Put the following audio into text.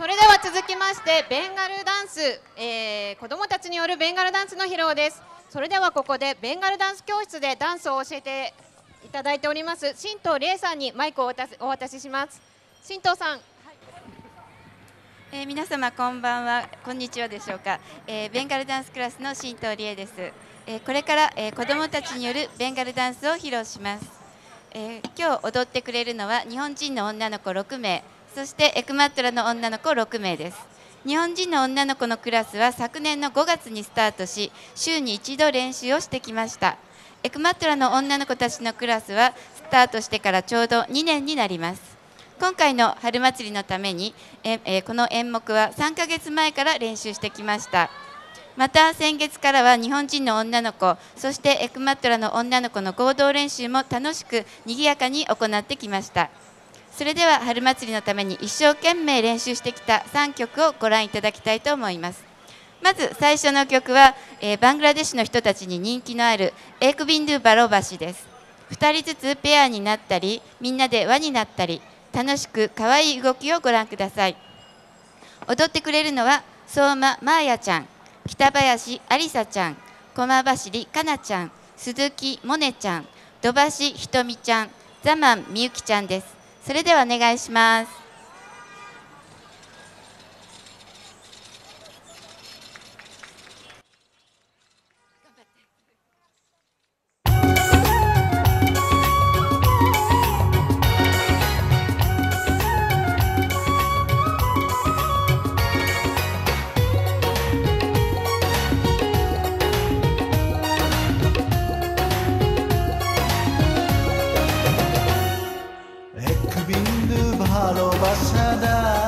それでは続きましてベンガルダンス、えー、子どもたちによるベンガルダンスの披露です。それではここでベンガルダンス教室でダンスを教えていただいております新藤理恵さんにマイクをお渡しします。新藤さん。えー、皆様こんばんは。こんにちはでしょうか、えー、ベンガルダンスクラスの新藤理恵です、えー、これから、えー、子どもたちによるベンガルダンスを披露します、えー、今日踊ってくれるのは日本人の女の子6名。そしてエクマットラの女の子6名です。日本人の女の子のクラスは昨年の5月にスタートし週に一度練習をしてきました。エクマットラの女の子たちのクラスはスタートしてからちょうど2年になります。今回の春祭りのためにえ、えこの演目は3ヶ月前から練習してきました。また先月からは日本人の女の子そしてエクマットラの女の子の合同練習も楽しく賑やかに行ってきました。それでは春祭りのために一生懸命練習してきた3曲をご覧いただきたいと思います。まず最初の曲は、えー、バングラデシュの人たちに人気のあるエークビンドゥバロバシです。2人ずつペアになったりみんなで輪になったり楽しく可愛い動きをご覧ください。踊ってくれるのは相馬真彩ちゃん北林ありさちゃん駒走りかなちゃん鈴木萌音ちゃん土橋ひとみちゃんザマンみゆきちゃんです。それではお願いします。ভালোবাসা আমি